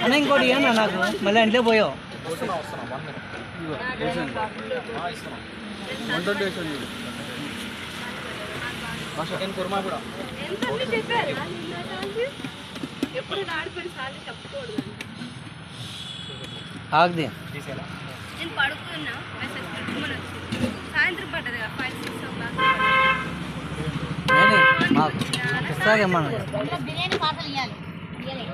అన్న ఇంకోటి ఏమన్నా నాకు మళ్ళీ ఇంట్లో పోయావు చికెన్ కుర్మా కూడా ఎంతమంది చెప్పారు ఎప్పుడు ఆడిపోయిన సార్లు చెప్పకూడదు ఆగది తీసేలా నేను పడుకున్నా మెసేజ్ పెట్టుకుని వచ్చింది సాయంత్రం పడ్డది కదా ఫైవ్ సిక్స్ ఓ క్లాక్ నేనే మాకు ఇస్తాగేమన్నా బిర్యానీ పార్సల్ ఇవ్వాలి ఇవ్వలే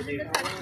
ఇదిగో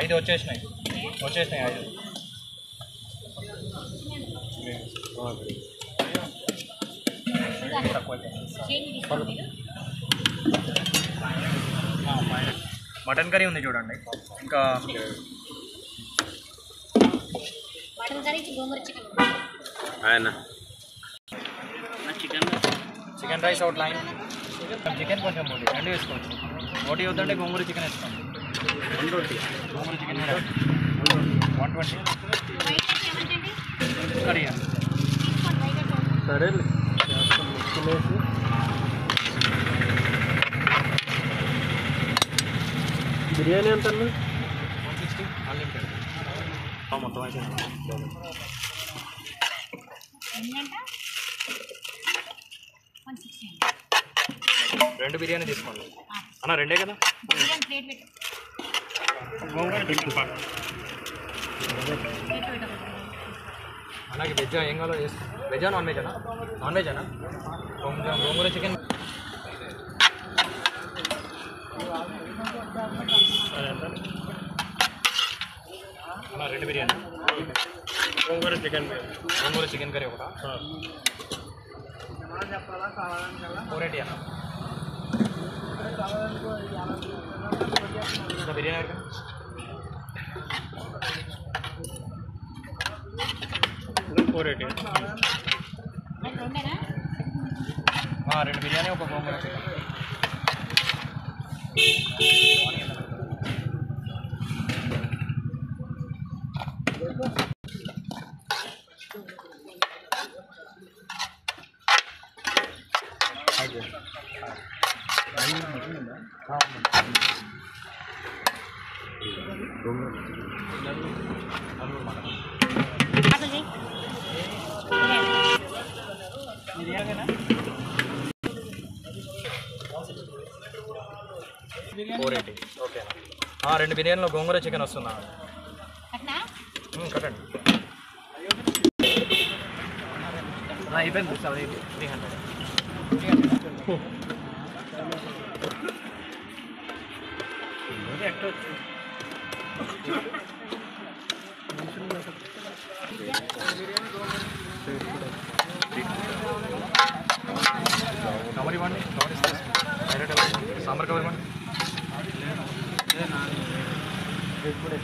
ఐదు వచ్చేసినాయి. వచ్చేసినాయి ఐదు. మటన్ కర్రీ ఉంది చూడండి. ఇంకా చికెన్ ఆయన. Chicken rice out line. Chicken కొంచెం రెండు వేసుకోవచ్చు. ఒకటి వద్దంటే గోంగూర చికెన్ వేసుకోండి one twenty gongura chicken one twenty curry సరే బిర్యానీ ఎంత అన్న వన్ సిక్స్టీ అన్లిమిటెడ్. మొత్తం అయితే రెండు బిర్యానీ తీసుకోండి. అన్న రెండే కదా? బిర్యానీ అలాగే వెజ్ ఏం కావాలో వెజ్జా నాన్ వెజ్ అనా నాన్ వెజ్ అనా కొంచెం గోంగూర చికెన్ అన్న రెండు biryani. Gongura chicken gongura chicken curry ఒకటా? ఫోర్ ఎయిటీ అన్న? బిర్యానీ ఫోర్ ఎయిటీ అది రెండేనా ఆ, రెండు బిర్యానీ ఒక గోంగూర చికెన్ పార్సల్ చేయి బిర్యానీ Four eighty okay రెండు బిర్యానీలో గోంగూర చికెన్ వస్తుందా? కట్టండి. అయిపోయింది త్రీ హండ్రెడ్ కవర్ ఇవ్వండి కవర్ ఇస్తే డైరెక్ట్ ఇవ్వండి సాంబార్ కవర్ ఇవ్వండి ఇంకోటి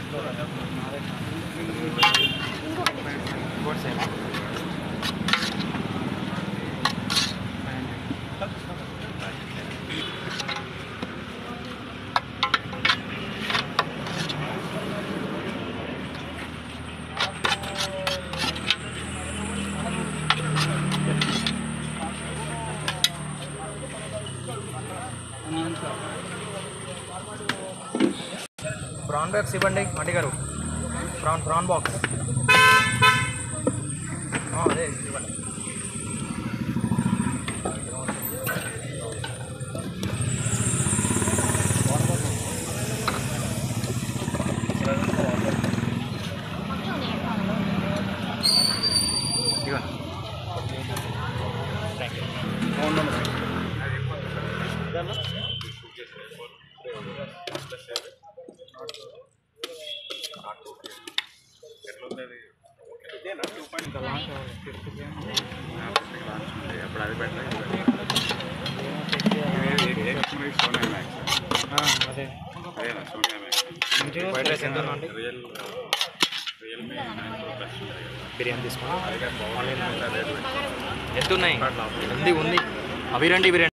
ప్రాన్ బాక్స్ ఇవ్వండి మండి గారు ప్రాన్ ప్రాన్ బాక్స్ బిర్యానీ తీసుకోండి ఎంత ఉన్నాయి ఉంది. అవి రండి ఇవి